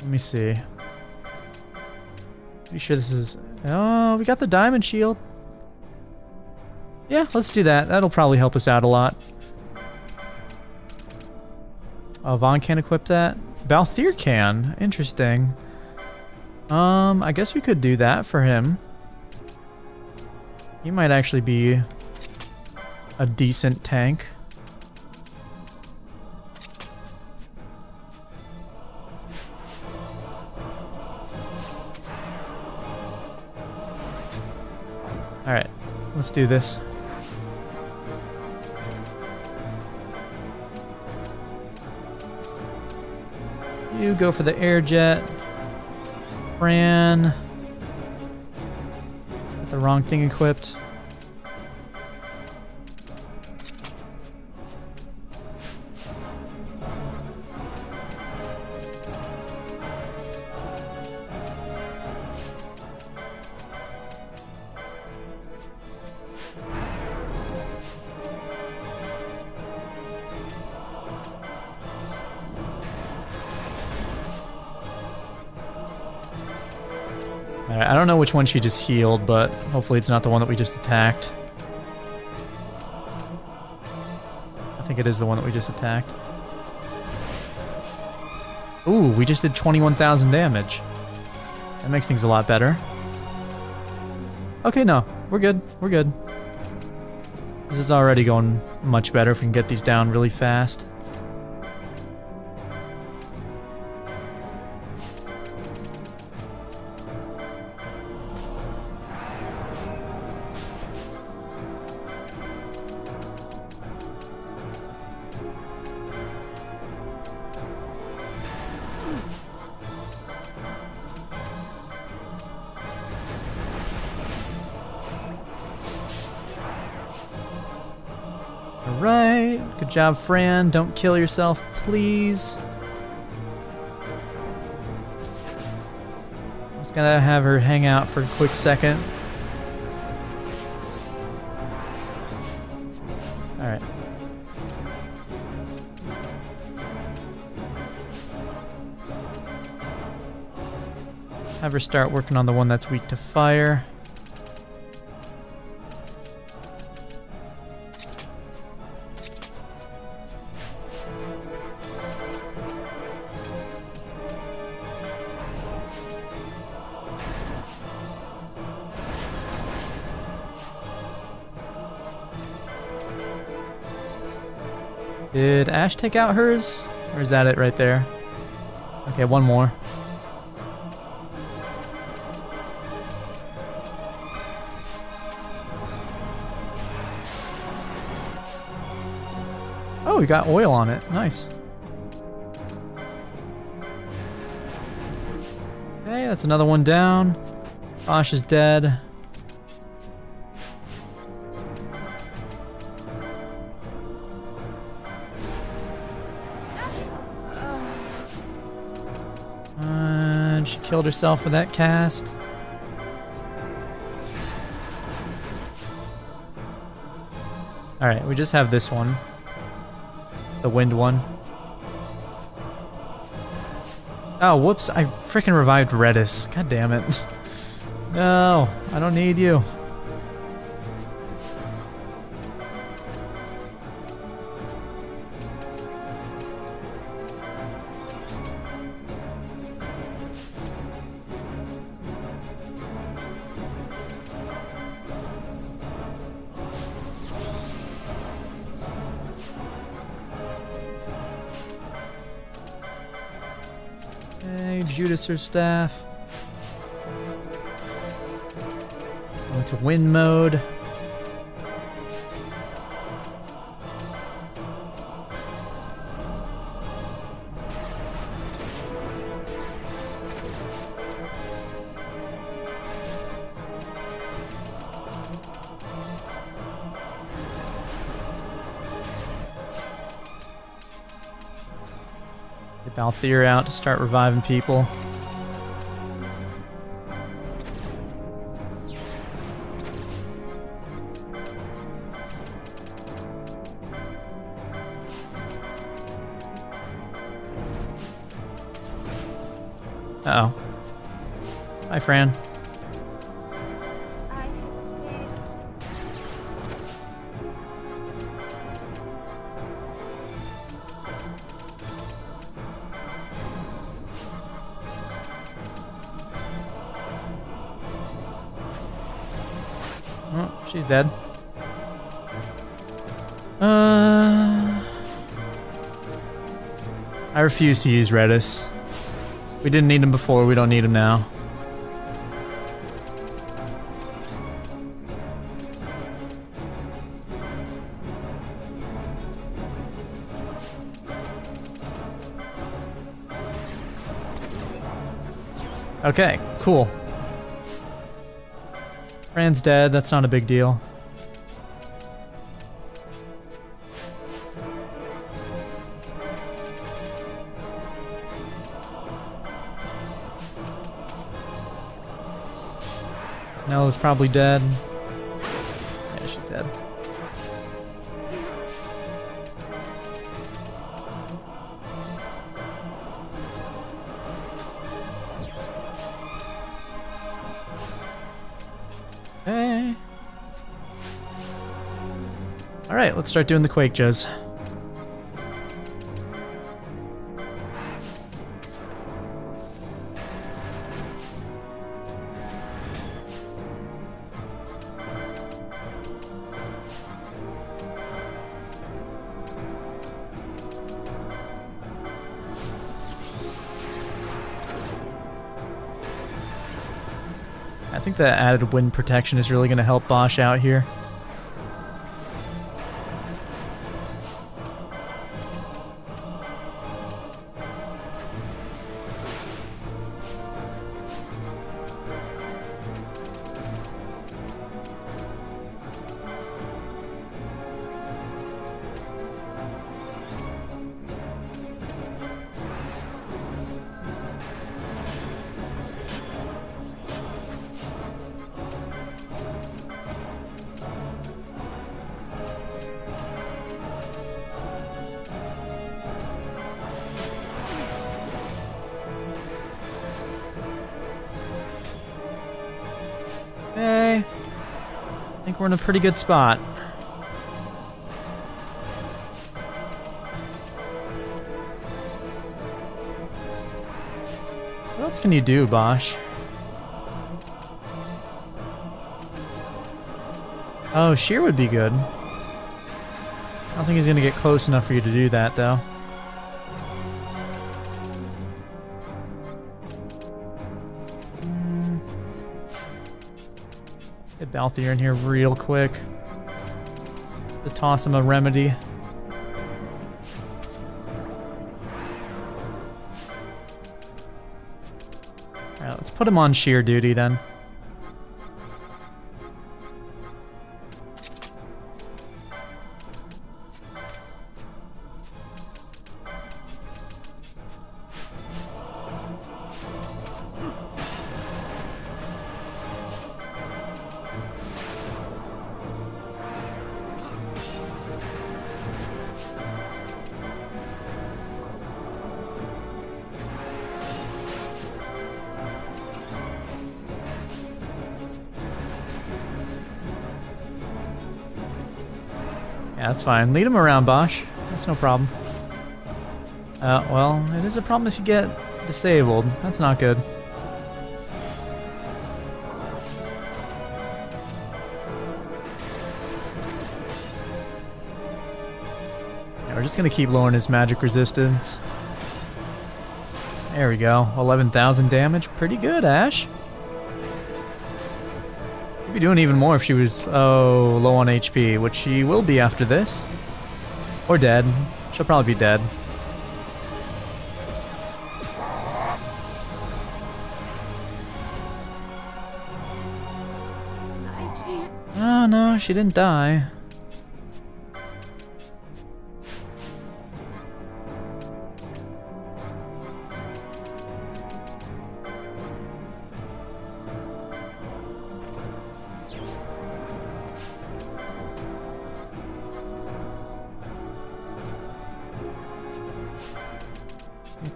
Let me see. Pretty sure this is... Oh, we got the diamond shield. Yeah, let's do that. That'll probably help us out a lot. Oh, Vaan can equip that. Balthier can. Interesting. Um, I guess we could do that for him. He might actually be a decent tank. Let's do this. You go for the air jet. Fran. Got the wrong thing equipped. Alright, I don't know which one she just healed, but hopefully it's not the one that we just attacked. I think it is the one that we just attacked. Ooh, we just did 21,000 damage. That makes things a lot better. Okay, no. We're good. We're good. This is already going much better if we can get these down really fast. Alright. Good job, Fran. Don't kill yourself, please. Just gotta have her hang out for a quick second. Alright. Have her start working on the one that's weak to fire. Did Ashe take out hers? Or is that it right there? Okay, one more. Oh, we got oil on it. Nice. Okay, that's another one down. Ashe is dead. Killed herself with that cast. Alright, we just have this one. It's the wind one. Oh, whoops. I freaking revived Reddas. God damn it. No, I don't need you. Okay, staff. Going to wind mode. Get Balthier out to start reviving people. Uh oh Hi, Fran. Oh, she's dead. Uh, I refuse to use Reddas. We didn't need him before, we don't need him now. Okay, cool. Fran's dead, that's not a big deal. Nella's probably dead. Yeah, she's dead. Alright, let's start doing the Quake Jizz. I think that added wind protection is really going to help Basch out here. We're in a pretty good spot. What else can you do, Basch? Oh, sheer would be good. I don't think he's gonna get close enough for you to do that, though. Balthier in here real quick. To toss him a remedy. Alright, let's put him on sheer duty then. Yeah, that's fine. Lead him around, Basch. That's no problem. Uh, well, it is a problem if you get disabled. That's not good. Yeah, we're just gonna keep lowering his magic resistance. There we go. 11,000 damage. Pretty good, Ashe. She'd be doing even more if she was, oh, low on HP, which she will be after this. Or dead. She'll probably be dead. Oh, no, she didn't die.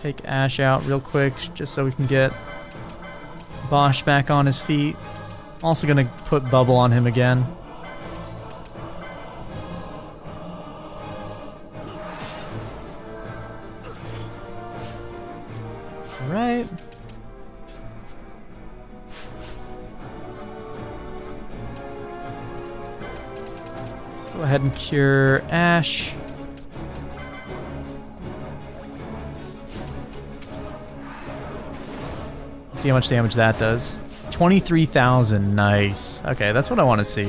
Take Ashe out real quick just so we can get Basch back on his feet. Also gonna put Bubble on him again. Right. Go ahead and cure Ashe. See how much damage that does. 23,000, nice. Okay, that's what I want to see.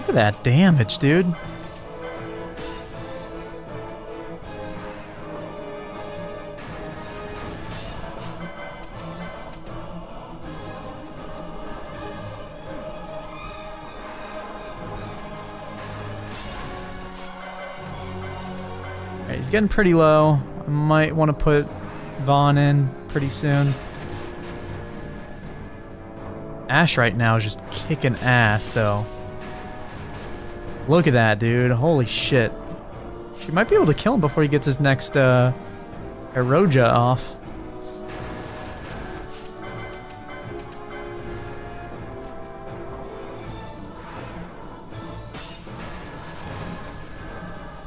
Look at that damage, dude. He's getting pretty low. I might want to put Vaan in pretty soon. Ashe right now is just kicking ass, though. Look at that, dude. Holy shit. She might be able to kill him before he gets his next, uh, Aeroja off.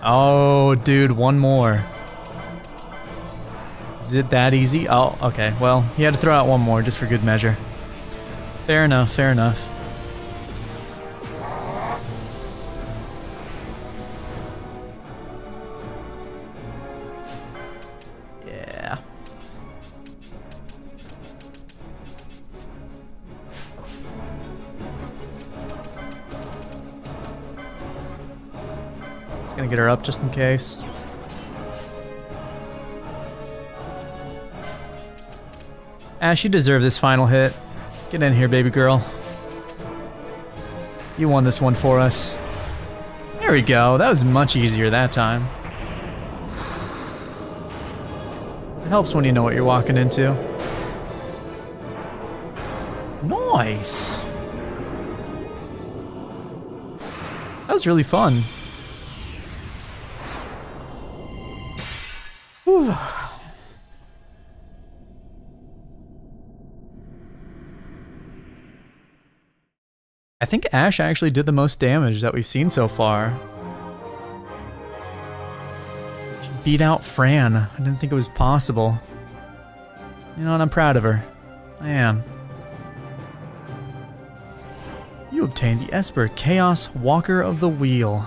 Oh, Oh, dude, one more. Is it that easy? Oh, okay. Well, he had to throw out one more just for good measure. Fair enough, fair enough. Gonna get her up just in case. Ah, Ashe, you deserve this final hit. Get in here, baby girl. You won this one for us. There we go. That was much easier that time. It helps when you know what you're walking into. Nice! That was really fun. I think Ashe actually did the most damage that we've seen so far. She beat out Fran. I didn't think it was possible. You know, and I'm proud of her. I am. You obtained the Esper Chaos Walker of the Wheel.